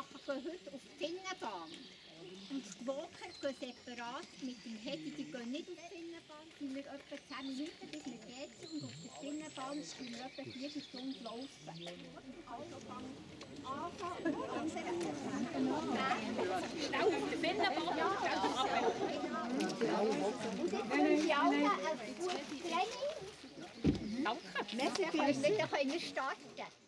Sachen gehen heute auf die Zinnenbahn. Und die Walker gehen separat mit dem Hedi, die gehen nicht auf die Zinnenbahn, sind wir etwa 10 Minuten bis wir GC und auf der Zinnenbahn sind wir etwa 4 Stunden laufen. Also fang anfangen, Auf der Finnenbahn. Und jetzt wünsche ich allen ein gutes Training. Danke. Merci, wir, dann können wir starten.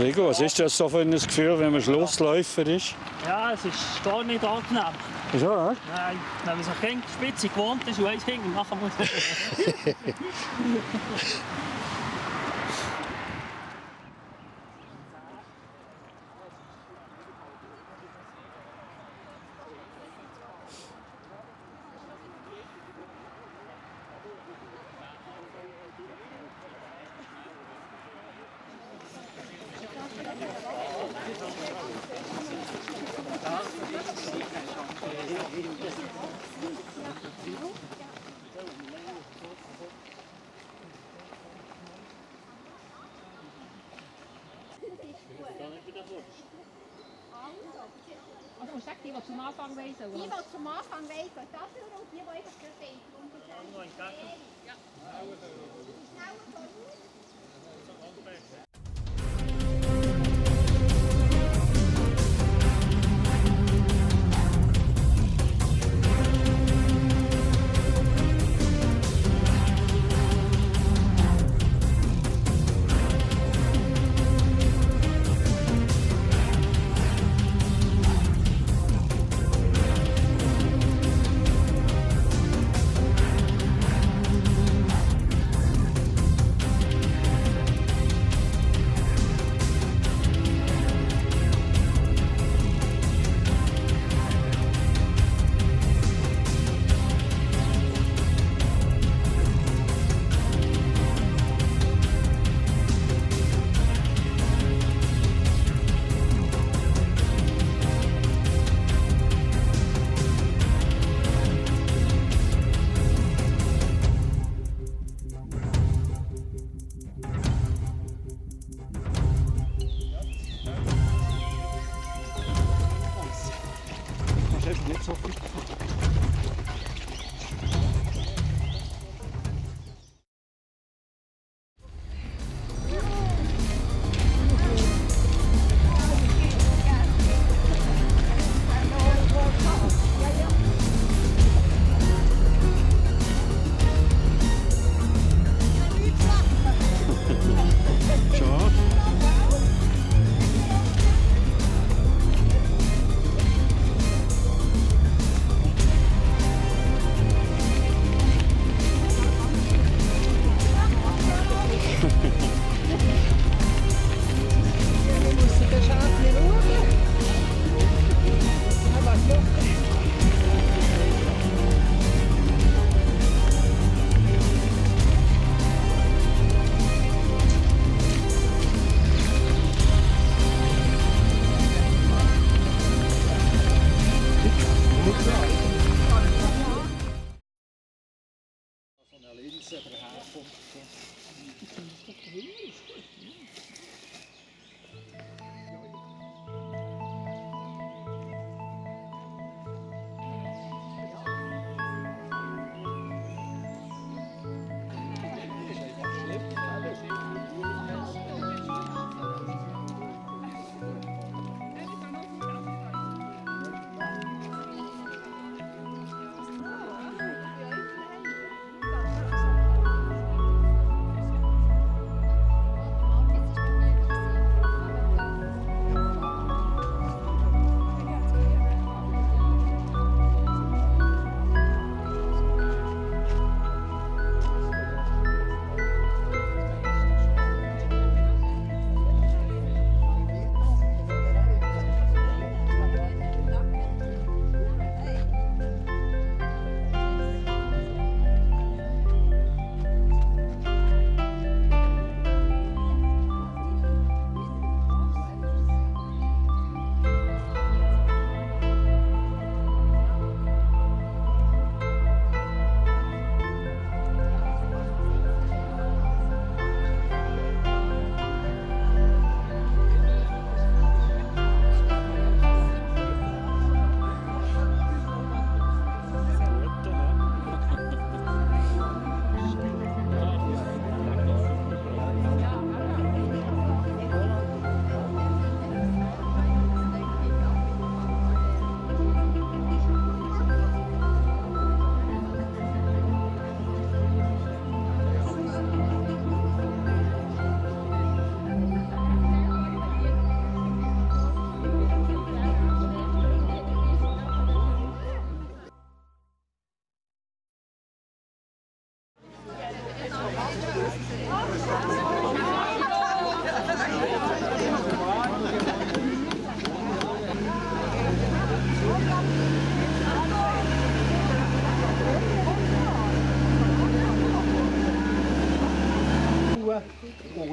Gregor, was ist das so für ein Gefühl, wenn man Schlussläufer ist? Ja, es ist gar nicht angenehm. Wieso, hä? Nein, wenn man sich gegen die Spitze gewohnt ist und eins hinten machen muss. Also musst du sagen, die, die zum Anfang weiss, Die, die zum Anfang wollen, gehen dafür und die, die einfach gleich wollen, Ja. schneller voraus. Gregor, jetzt hoffe ich.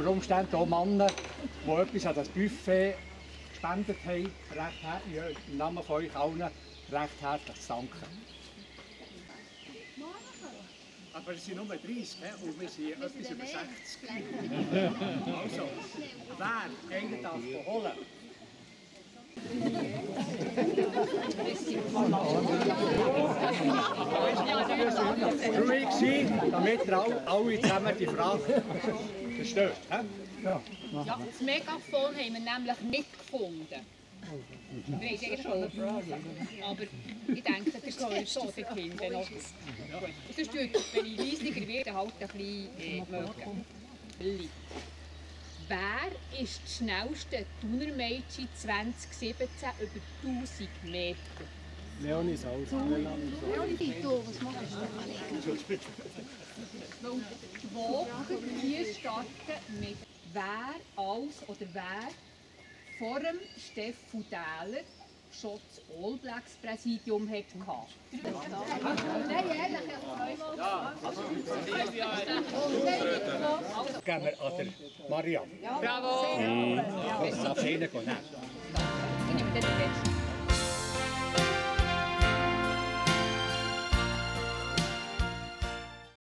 Umständen auch Männer, die etwas an das Buffet gespendet haben, recht im Namen von euch allen recht herzlich zu danken. Aber es sind nur 30 he? und wir sind etwas über 60. Also, wer einen darf holen? Ruhig sein, damit ihr alle, alle zusammen die Frage versteht. hä? Ja, das Megafon haben wir nämlich nicht gefunden. Wir haben es schon. Aber ich denke, das ist schon für die Kinder noch. Sonst tut, wenn ich leisiger werde, halt ein bisschen äh, mögen. Wer ist das schnellste Thunermädchen 2017 über 1000 Meter? Leonie Saus. Weil die Woche hier starten mit wer als oder wer vor dem Steffu Dähler schon das All Blacks Präsidium hatte. Nein, ehrlich, ich Gehen wir an der Marianne. Bravo! Ja. Ja. Ja. Ja. Ja. Ja. Ja. Ja. Ja.